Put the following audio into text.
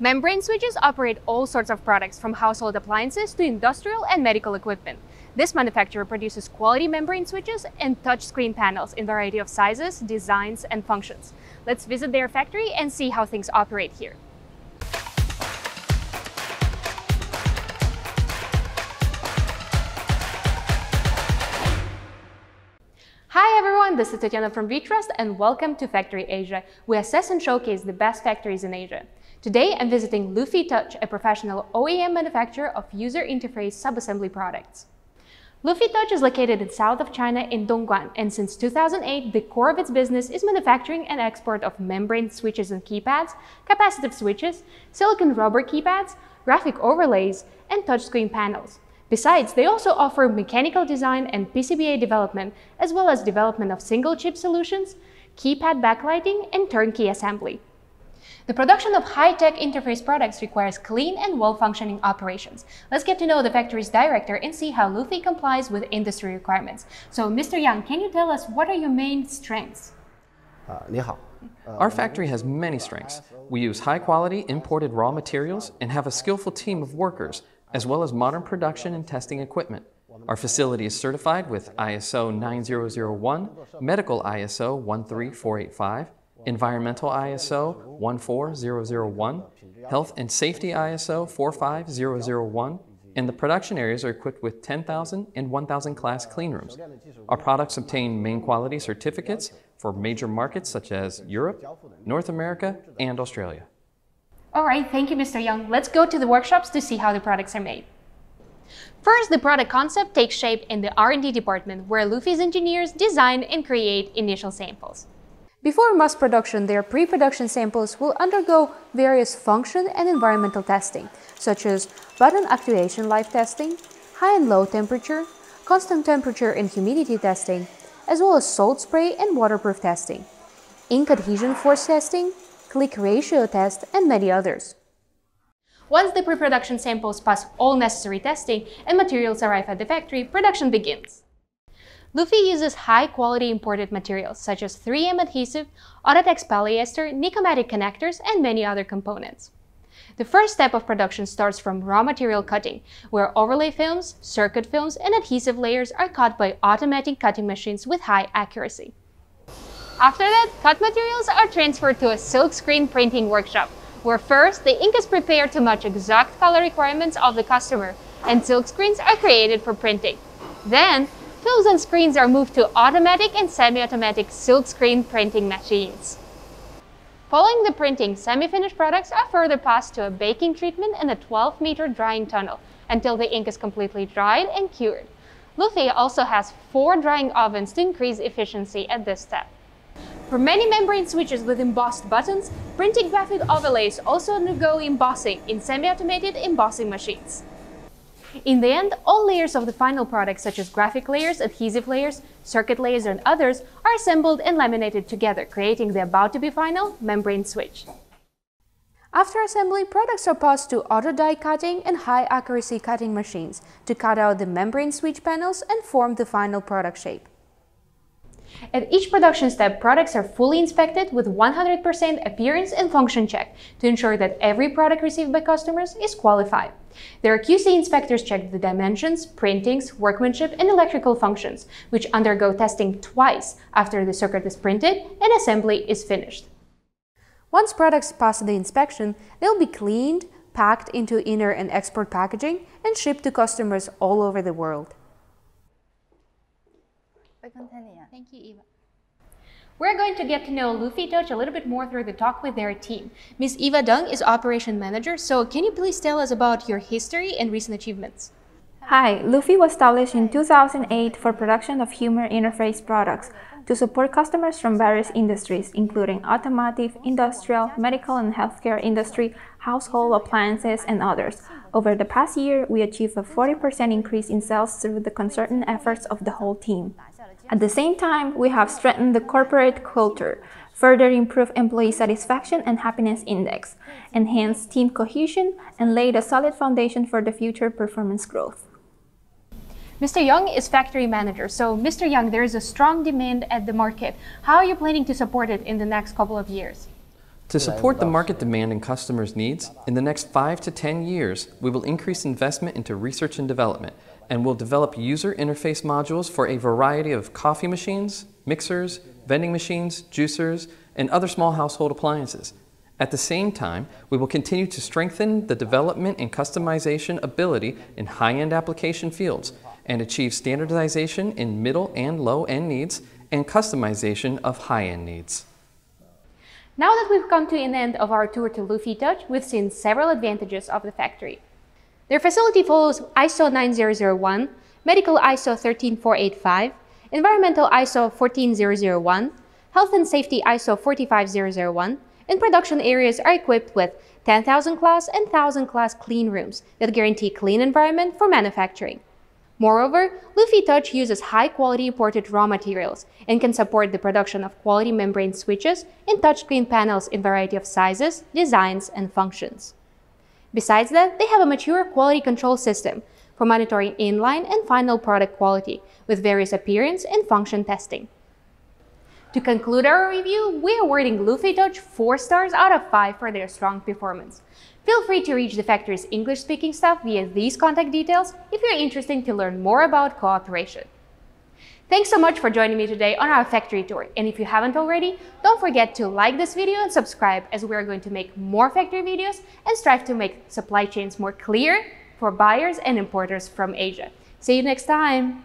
Membrane switches operate all sorts of products from household appliances to industrial and medical equipment. This manufacturer produces quality membrane switches and touchscreen panels in variety of sizes, designs, and functions. Let's visit their factory and see how things operate here. Everyone, this is Tatiana from VTrust and welcome to Factory Asia. We assess and showcase the best factories in Asia. Today I'm visiting LuphiTouch, a professional OEM manufacturer of user interface subassembly products. LuphiTouch is located in south of China in Dongguan, and since 2008, the core of its business is manufacturing and export of membrane switches and keypads, capacitive switches, silicone rubber keypads, graphic overlays, and touchscreen panels. Besides, they also offer mechanical design and PCBA development, as well as development of single chip solutions, keypad backlighting, and turnkey assembly. The production of high-tech interface products requires clean and well-functioning operations. Let's get to know the factory's director and see how Luphi complies with industry requirements. So, Mr. Yang, can you tell us what are your main strengths? Uh, Our factory has many strengths. We use high quality imported raw materials and have a skillful team of workers, as well as modern production and testing equipment. Our facility is certified with ISO 9001, Medical ISO 13485, Environmental ISO 14001, Health and Safety ISO 45001, and the production areas are equipped with 10,000 and 1,000 class cleanrooms. Our products obtain main quality certificates for major markets such as Europe, North America, and Australia. All right, thank you, Mr. Young. Let's go to the workshops to see how the products are made. First, the product concept takes shape in the R&D department, where Luphi's engineers design and create initial samples. Before mass production, their pre-production samples will undergo various function and environmental testing, such as button actuation life testing, high and low temperature, constant temperature and humidity testing, as well as salt spray and waterproof testing, ink adhesion force testing, click ratio test, and many others. Once the pre-production samples pass all necessary testing and materials arrive at the factory, production begins. Luphi uses high-quality imported materials such as 3M adhesive, Autotex polyester, Nicomatic connectors, and many other components. The first step of production starts from raw material cutting, where overlay films, circuit films, and adhesive layers are cut by automatic cutting machines with high accuracy. After that, cut materials are transferred to a silkscreen printing workshop, where first the ink is prepared to match exact color requirements of the customer, and silkscreens are created for printing. Then, Films and screens are moved to automatic and semi-automatic silkscreen printing machines. Following the printing, semi-finished products are further passed to a baking treatment and a 12-meter drying tunnel until the ink is completely dried and cured. Luphi also has four drying ovens to increase efficiency at this step. For many membrane switches with embossed buttons, printing graphic overlays also undergo embossing in semi-automated embossing machines. In the end, all layers of the final product, such as graphic layers, adhesive layers, circuit layers, and others, are assembled and laminated together, creating the about-to-be final membrane switch. After assembly, products are passed to auto die cutting and high accuracy cutting machines to cut out the membrane switch panels and form the final product shape. At each production step, products are fully inspected with 100% appearance and function check to ensure that every product received by customers is qualified. Their QC inspectors check the dimensions, printings, workmanship, and electrical functions, which undergo testing twice after the circuit is printed and assembly is finished. Once products pass the inspection, they'll be cleaned, packed into inner and export packaging, and shipped to customers all over the world. Thank you, Eva. We're going to get to know LuphiTouch a little bit more through the talk with their team. Ms. Eva Deng is Operation Manager, so can you please tell us about your history and recent achievements? Hi, Luphi was established in 2008 for production of human interface products to support customers from various industries, including automotive, industrial, medical and healthcare industry, household appliances, and others. Over the past year, we achieved a 40% increase in sales through the concerted efforts of the whole team. At the same time, we have strengthened the corporate culture, further improved employee satisfaction and happiness index, enhanced team cohesion, and laid a solid foundation for the future performance growth. Mr. Young is factory manager. So, Mr. Young, there is a strong demand at the market. How are you planning to support it in the next couple of years? To support the market demand and customers' needs, in the next 5 to 10 years, we will increase investment into research and development and will develop user interface modules for a variety of coffee machines, mixers, vending machines, juicers, and other small household appliances. At the same time, we will continue to strengthen the development and customization ability in high-end application fields and achieve standardization in middle and low-end needs and customization of high-end needs. Now that we've come to an end of our tour to LuphiTouch, we've seen several advantages of the factory. Their facility follows ISO 9001, Medical ISO 13485, Environmental ISO 14001, Health and Safety ISO 45001, and production areas are equipped with 10,000 class and 1,000 class clean rooms that guarantee clean environment for manufacturing. Moreover, LuphiTouch uses high-quality imported raw materials and can support the production of quality membrane switches and touchscreen panels in variety of sizes, designs, and functions. Besides that, they have a mature quality control system for monitoring inline and final product quality with various appearance and function testing. To conclude our review, we are awarding LuphiTouch 4 stars out of 5 for their strong performance. Feel free to reach the factory's English-speaking staff via these contact details if you're interested to learn more about cooperation. Thanks so much for joining me today on our factory tour. And if you haven't already, don't forget to like this video and subscribe as we are going to make more factory videos and strive to make supply chains more clear for buyers and importers from Asia. See you next time!